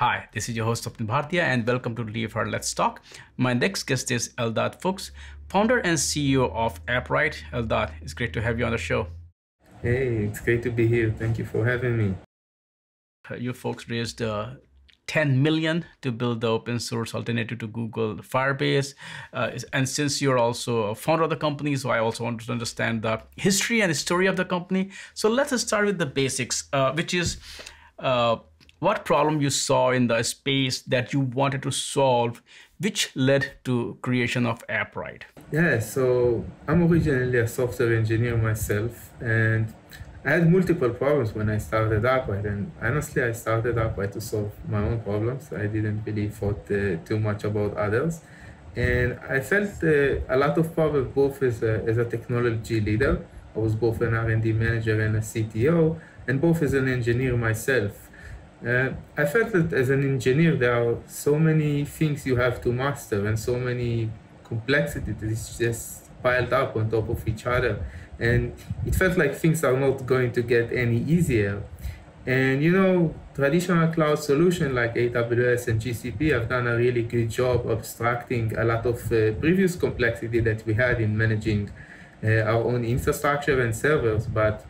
Hi, this is your host Swapnil Bhartia and welcome to Leave Her Let's Talk. My next guest is Eldad Fux, founder and CEO of Appwrite. Eldad, it's great to have you on the show. Hey, it's great to be here. Thank you for having me. Uh, you folks raised uh, 10 million to build the open source alternative to Google Firebase. Uh, and since you're also a founder of the company, so I also wanted to understand the history and the story of the company. So let's start with the basics, uh, which is uh, what problem you saw in the space that you wanted to solve, which led to creation of Appwrite. Yeah, so I'm originally a software engineer myself, and I had multiple problems when I started Appwrite, and honestly, I started Appwrite to solve my own problems. I didn't really thought uh, too much about others, and I felt uh, a lot of power both as a, as a technology leader. I was both an R&D manager and a CTO, and both as an engineer myself. Uh, I felt that as an engineer, there are so many things you have to master and so many complexity that is just piled up on top of each other and it felt like things are not going to get any easier. And you know, traditional cloud solution like AWS and GCP have done a really good job abstracting a lot of uh, previous complexity that we had in managing uh, our own infrastructure and servers, but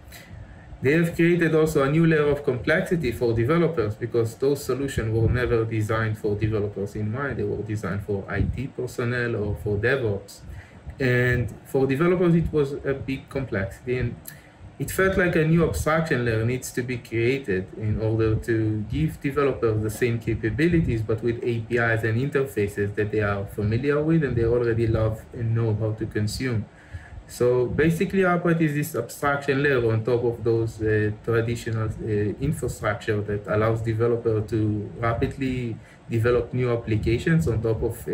they have created also a new layer of complexity for developers because those solutions were never designed for developers in mind. They were designed for IT personnel or for DevOps. And for developers, it was a big complexity. And it felt like a new abstraction layer needs to be created in order to give developers the same capabilities, but with APIs and interfaces that they are familiar with and they already love and know how to consume. So basically, Appwrite is this abstraction layer on top of those uh, traditional uh, infrastructure that allows developer to rapidly develop new applications on top of uh,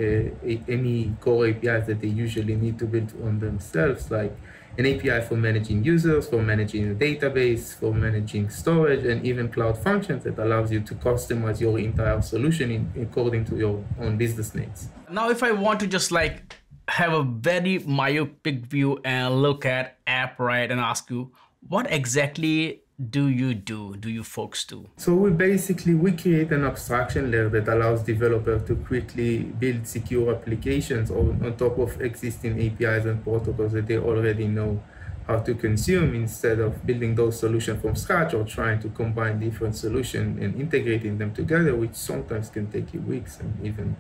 any core APIs that they usually need to build on themselves, like an API for managing users, for managing a database, for managing storage, and even cloud functions that allows you to customize your entire solution in, according to your own business needs. Now, if I want to just like have a very myopic view and look at Appwrite and ask you what exactly do you do do you folks do? So we basically we create an abstraction layer that allows developers to quickly build secure applications on, on top of existing apis and protocols that they already know how to consume instead of building those solutions from scratch or trying to combine different solutions and integrating them together which sometimes can take you weeks and even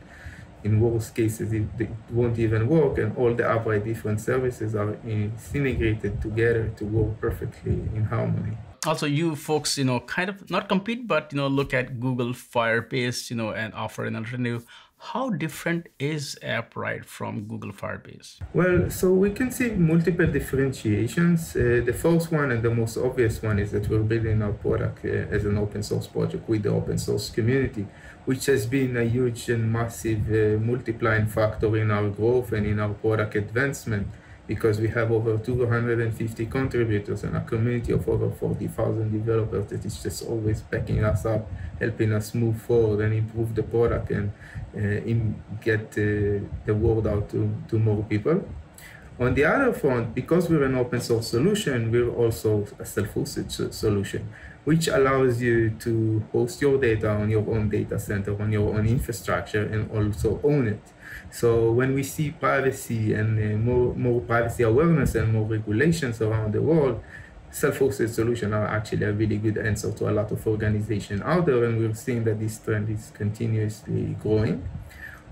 in worst cases it, it, won't even work and all the other different services are integrated together to work perfectly in harmony. Also you folks you know kind of not compete but you know look at google firebase you know and offer an alternative how different is Appwrite from Google Firebase? Well, so we can see multiple differentiations. Uh, the first one and the most obvious one is that we're building our product uh, as an open source project with the open source community, which has been a huge and massive uh, multiplying factor in our growth and in our product advancement because we have over 250 contributors and a community of over 40,000 developers that is just always backing us up, helping us move forward and improve the product and uh, get uh, the word out to, to more people. On the other front, because we're an open source solution, we're also a self-hosted solution, which allows you to host your data on your own data center, on your own infrastructure, and also own it. So when we see privacy and uh, more, more privacy awareness and more regulations around the world, self-hosted solutions are actually a really good answer to a lot of organizations out there, and we're seeing that this trend is continuously growing.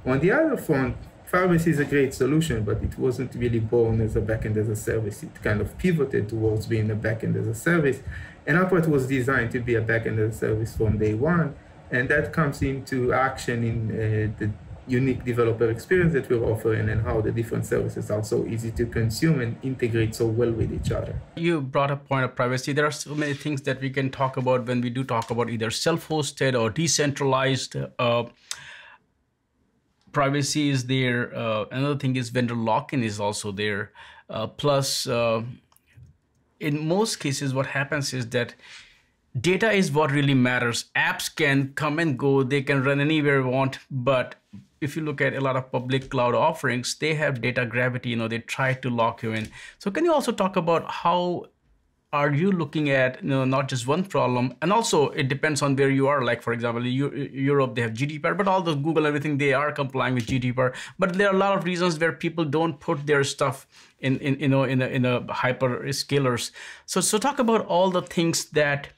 On the other front, Firebase is a great solution, but it wasn't really born as a backend as a service. It kind of pivoted towards being a backend as a service. And Appwrite was designed to be a backend as a service from day one. And that comes into action in uh, the unique developer experience that we're offering and how the different services are so easy to consume and integrate so well with each other. You brought up point of privacy. There are so many things that we can talk about when we do talk about either self-hosted or decentralized. Uh, privacy is there. Uh, another thing is vendor lock-in is also there. Uh, plus, uh, in most cases, what happens is that data is what really matters. Apps can come and go, they can run anywhere you want, but if you look at a lot of public cloud offerings, they have data gravity, you know, they try to lock you in. So can you also talk about how are you looking at you know not just one problem and also it depends on where you are. Like for example europe they have gdpr but all the google everything they are complying with gdpr but there are a lot of reasons where people don't put their stuff in, in you know in a, in a hyper scalers so so talk about all the things that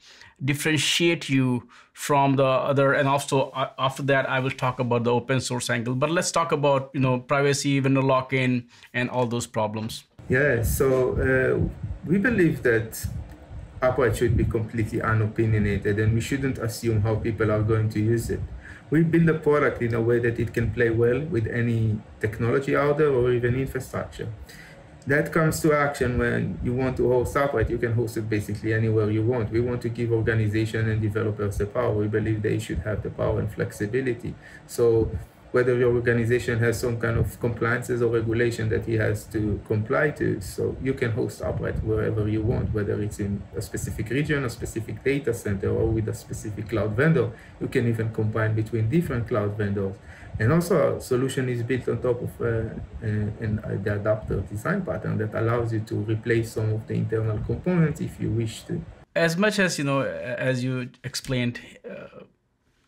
differentiate you from the other and also uh, after that i will talk about the open source angle but let's talk about you know privacy vendor lock-in and all those problems yeah so uh, we believe that Appwrite should be completely unopinionated and we shouldn't assume how people are going to use it. We build a product in a way that it can play well with any technology out there or even infrastructure. That comes to action when you want to host Appwrite, you can host it basically anywhere you want. We want to give organization and developers the power. We believe they should have the power and flexibility. So whether your organization has some kind of compliances or regulation that he has to comply to. So you can host Appwrite wherever you want, whether it's in a specific region, a specific data center, or with a specific cloud vendor. You can even combine between different cloud vendors. And also, our solution is built on top of uh, uh, an, uh, the adapter design pattern that allows you to replace some of the internal components if you wish to. As much as you know, as you explained, uh,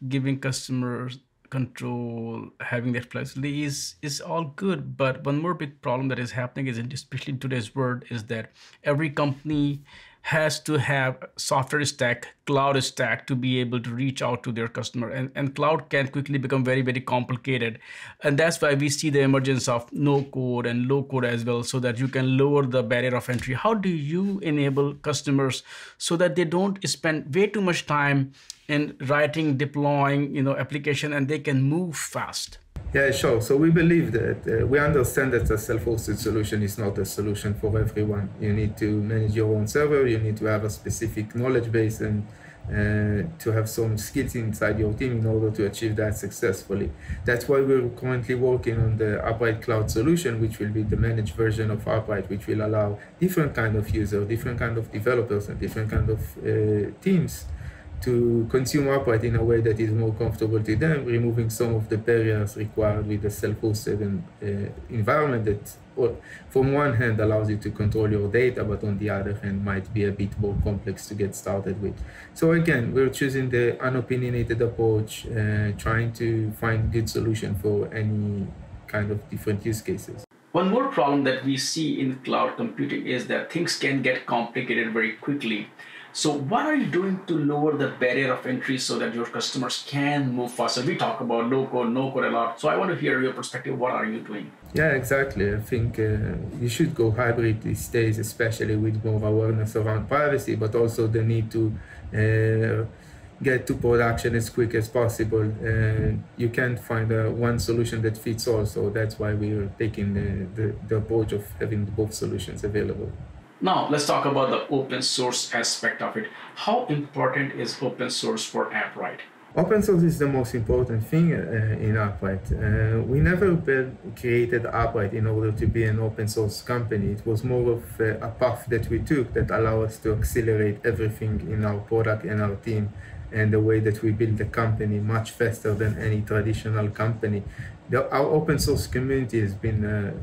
giving customers control, having that flexibility is is all good. But one more big problem that is happening is, especially in today's world, is that every company has to have software stack, cloud stack to be able to reach out to their customer. And, and cloud can quickly become very, very complicated. And that's why we see the emergence of no code and low code as well, so that you can lower the barrier of entry. How do you enable customers so that they don't spend way too much time in writing, deploying, you know, application, and they can move fast. Yeah, sure. So we believe that uh, we understand that a self-hosted solution is not a solution for everyone. You need to manage your own server. You need to have a specific knowledge base and uh, to have some skills inside your team in order to achieve that successfully. That's why we're currently working on the Appwrite Cloud solution, which will be the managed version of Appwrite, which will allow different kind of users, different kind of developers, and different kind of uh, teams to consume Appwrite in a way that is more comfortable to them, removing some of the barriers required with the self-hosted uh, environment that, from one hand, allows you to control your data, but on the other hand, might be a bit more complex to get started with. So again, we're choosing the unopinionated approach, uh, trying to find good solution for any kind of different use cases. One more problem that we see in cloud computing is that things can get complicated very quickly. So what are you doing to lower the barrier of entry so that your customers can move faster? We talk about low code, no code a lot. So I want to hear your perspective. What are you doing? Yeah, exactly. I think uh, you should go hybrid these days, especially with more awareness around privacy, but also the need to uh, get to production as quick as possible. And you can't find a one solution that fits all. So that's why we are taking the, the, the approach of having both solutions available. Now let's talk about the open source aspect of it. How important is open source for AppWrite? Open source is the most important thing uh, in AppWrite. Uh, we never created AppWrite in order to be an open source company. It was more of uh, a path that we took that allowed us to accelerate everything in our product and our team and the way that we build the company much faster than any traditional company. The, our open source community has been, uh,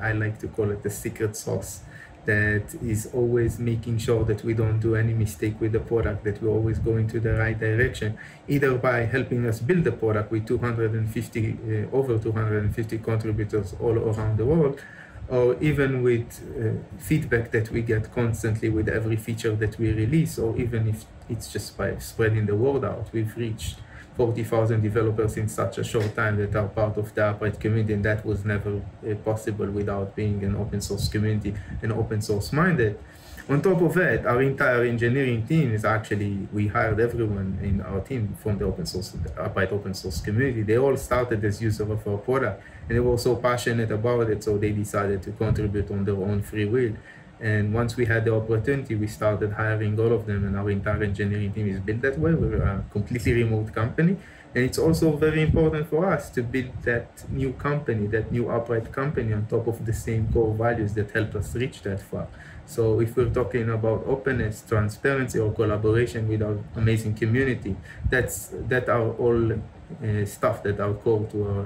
I, I like to call it the secret sauce that is always making sure that we don't do any mistake with the product, that we're always going to the right direction, either by helping us build the product with 250, uh, over 250 contributors all around the world, or even with uh, feedback that we get constantly with every feature that we release, or even if it's just by spreading the word out. We've reached 40,000 developers in such a short time that are part of the Appwrite community, and that was never uh, possible without being an open source community and open source minded. On top of that, our entire engineering team is actually, we hired everyone in our team from the open source, Appwrite open source community. They all started as users of our product, and they were so passionate about it, so they decided to contribute on their own free will. And once we had the opportunity, we started hiring all of them, and our entire engineering team is built that way. We're a completely remote company. And it's also very important for us to build that new company, that new Appwrite company on top of the same core values that helped us reach that far. So if we're talking about openness, transparency, or collaboration with our amazing community, that's that are all uh, stuff that are core to our,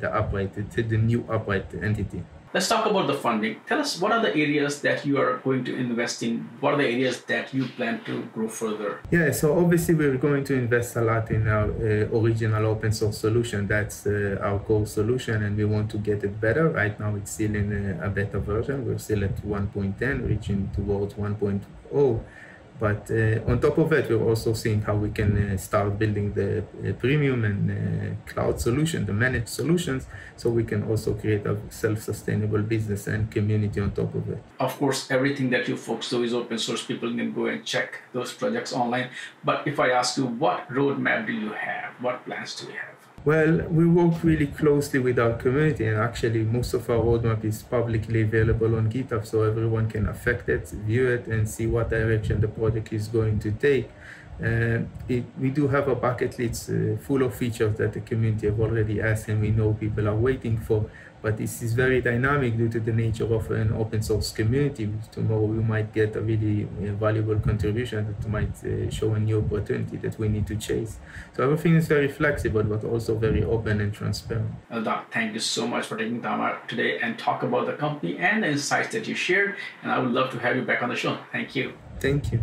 the Appwrite, to the new Appwrite entity. Let's talk about the funding. Tell us what are the areas that you are going to invest in? What are the areas that you plan to grow further? Yeah, so obviously we're going to invest a lot in our uh, original open source solution. That's uh, our core solution, and we want to get it better. Right now, it's still in a, a beta version. We're still at 1.10, reaching towards 1.0 but uh, on top of that, we're also seeing how we can uh, start building the uh, premium and cloud solution, the managed solutions, so we can also create a self-sustainable business and community on top of it. Of course, everything that you folks do is open source. People can go and check those projects online. But if I ask you, what roadmap do you have? What plans do you have? Well, we work really closely with our community, and actually, most of our roadmap is publicly available on GitHub, so everyone can affect it, view it, and see what direction the project is going to take. Uh, it, we do have a bucket list uh, full of features that the community have already asked, and we know people are waiting for but this is very dynamic due to the nature of an open source community. Tomorrow we might get a really uh, valuable contribution that might uh, show a new opportunity that we need to chase. So everything is very flexible, but also very open and transparent. Well, Doc, thank you so much for taking time out today and talk about the company and the insights that you shared. And I would love to have you back on the show. Thank you. Thank you.